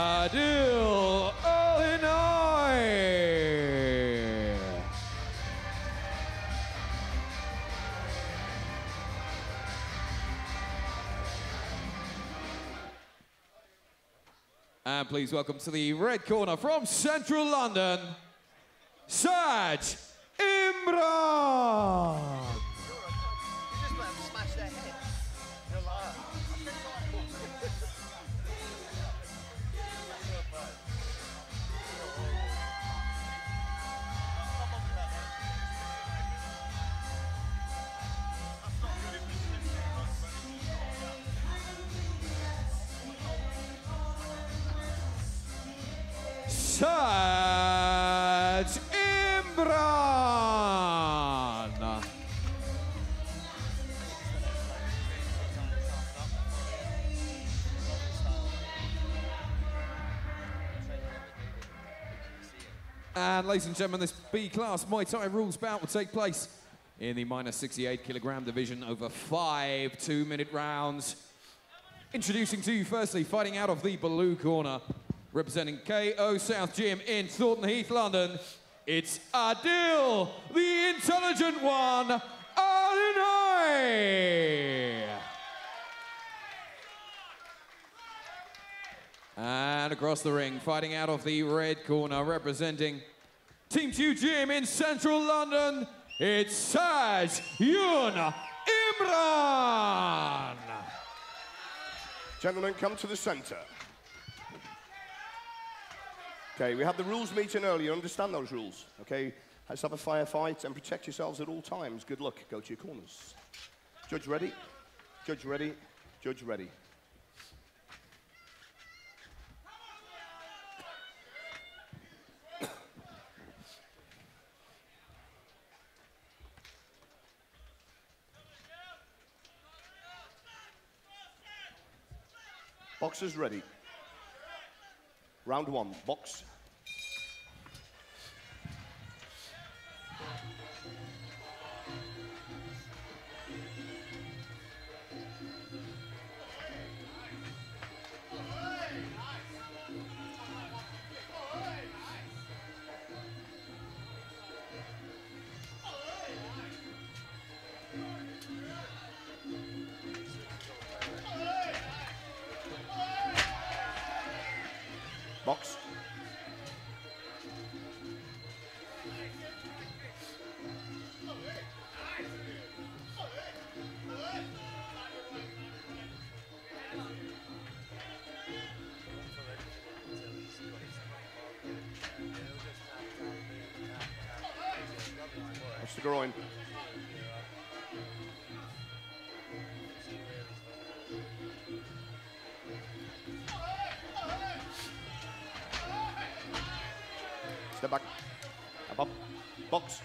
Adil Alhinai. And please welcome to the red corner from central London, Saj Imran. Saj Imran. And ladies and gentlemen, this B-class Muay Thai rules bout will take place in the minus 68 kilogram division over five two-minute rounds. Introducing to you firstly, fighting out of the blue corner, representing KO South Gym in Thornton Heath, London, it's Adil, the intelligent one, Alhinai. And across the ring, fighting out of the red corner, representing Team 2 Gym in central London, it's Saj Yun Imran. Gentlemen, come to the centre. Okay, we had the rules meeting earlier. Understand those rules, okay? Let's have a firefight and protect yourselves at all times. Good luck. Go to your corners. Judge ready? Judge ready? Judge ready. Boxers ready. Round one, box. The groin. Step back. Up, up. Box.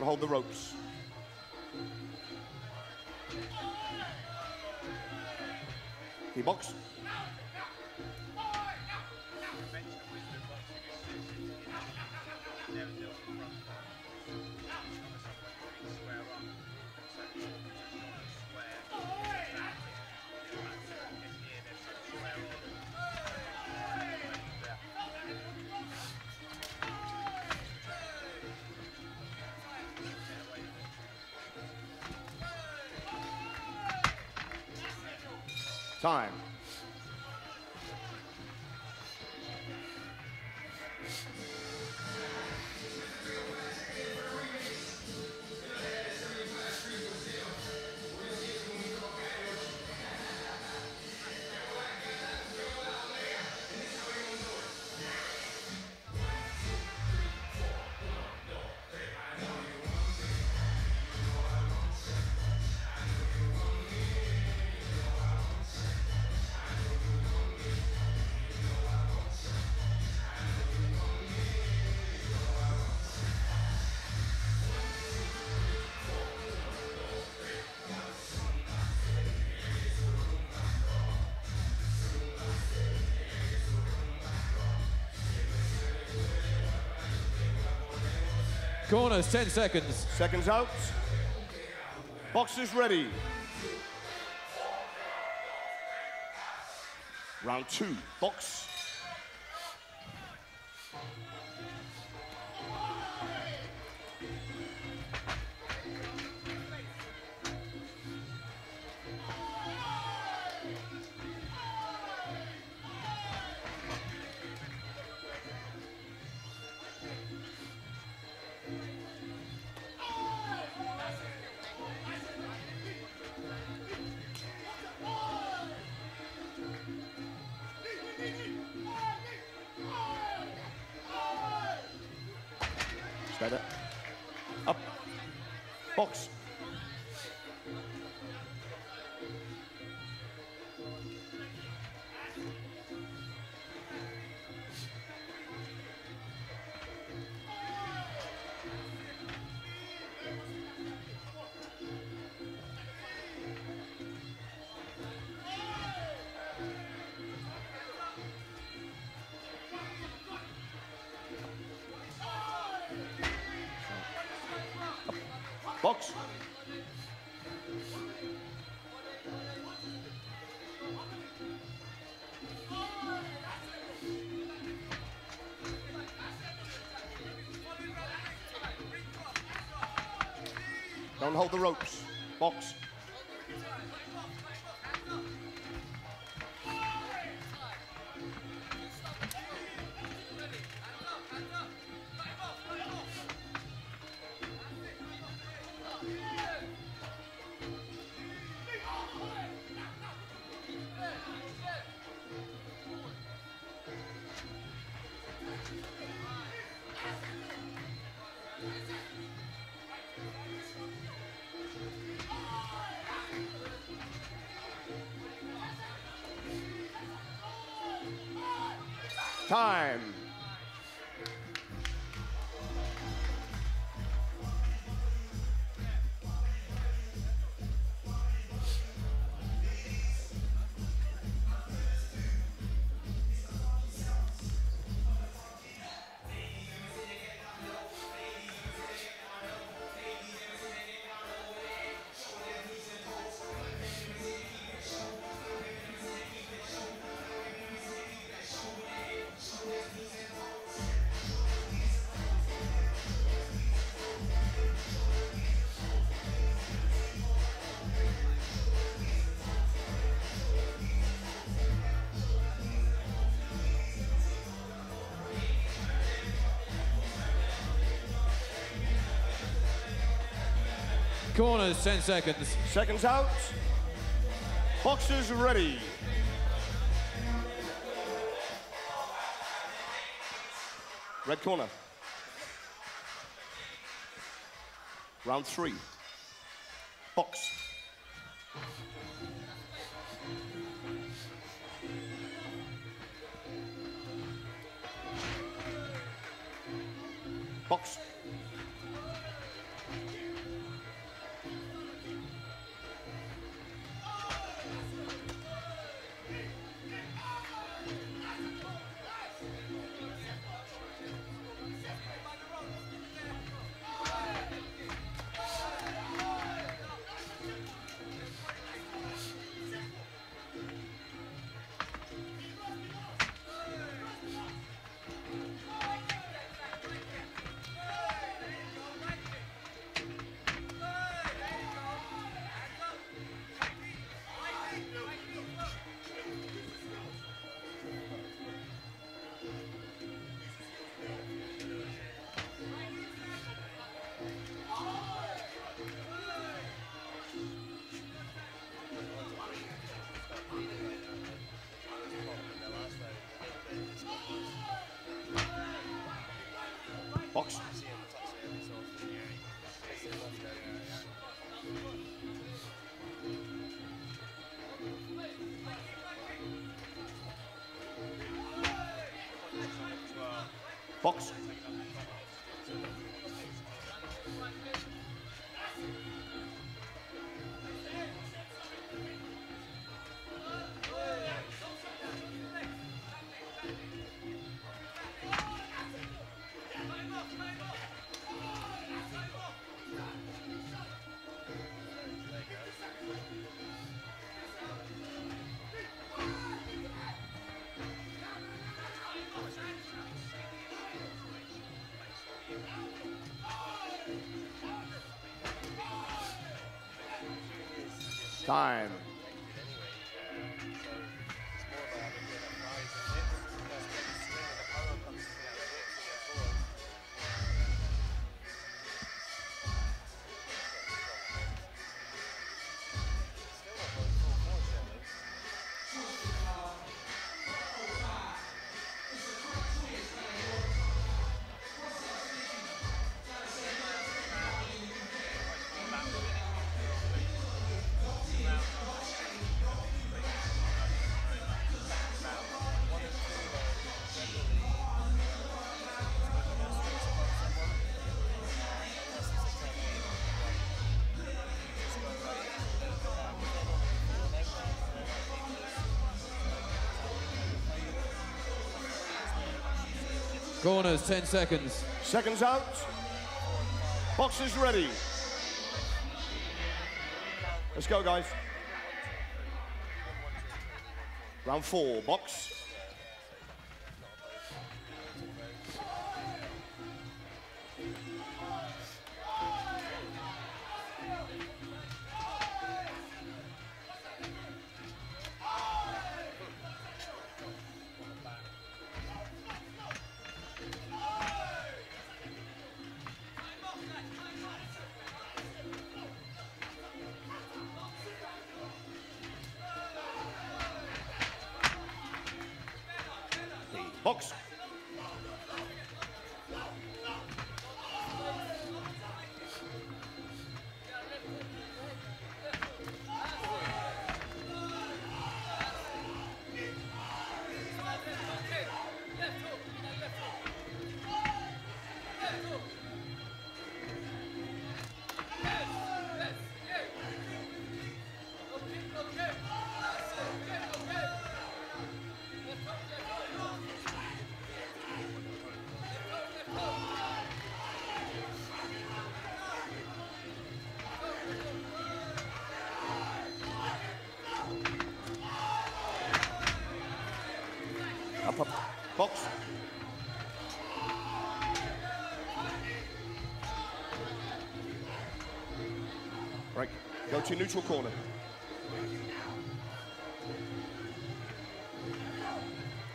Don't hold the ropes. Key box. Time. Corners, 10 seconds. Seconds out. Boxers ready. Round two. Box. There. Up. Box. Box. Don't hold the ropes. Box. Time. Corners, 10 seconds. Seconds out. Boxers ready. Red corner. Round three. Box. Box. Box. Box. Time. Corners, 10 seconds. Seconds out. Boxes ready. Let's go, guys. Round four, box. Box. To neutral corner.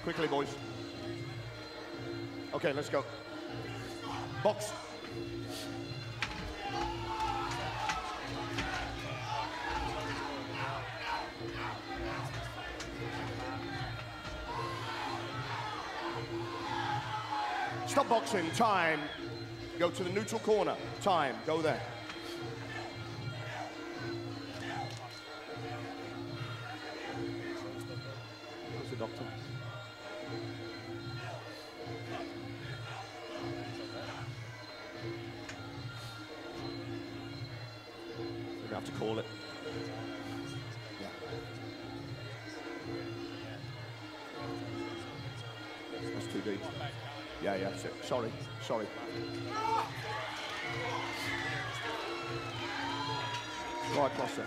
Quickly, boys. Okay, let's go. Box. Stop boxing. Time. Go to the neutral corner. Time. Go there. The doctor? Gonna have to call it. Yeah. That's too deep. Yeah, yeah. Sorry, sorry. Right across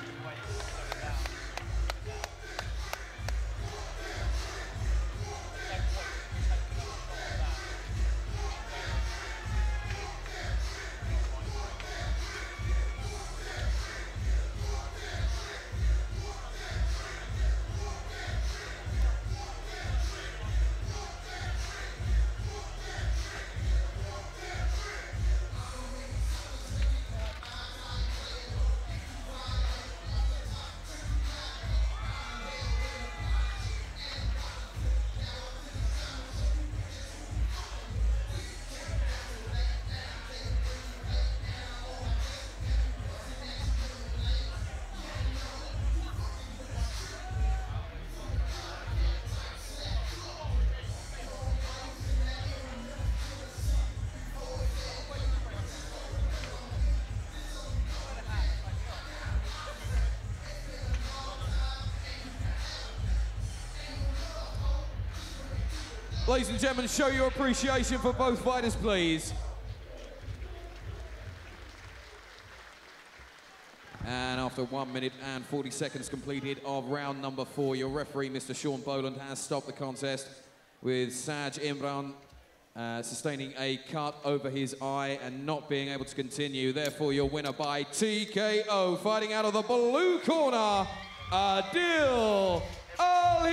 Ladies and gentlemen, show your appreciation for both fighters, please. And after one minute and 40 seconds completed of round number four, your referee, Mr. Sean Boland, has stopped the contest with Saj Imran uh, sustaining a cut over his eye and not being able to continue. Therefore, your winner by TKO, fighting out of the blue corner, Adil Al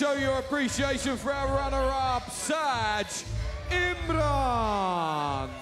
show your appreciation for our runner up, Saj Imran.